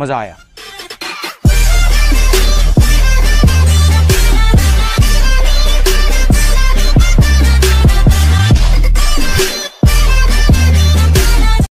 मज़ा आया।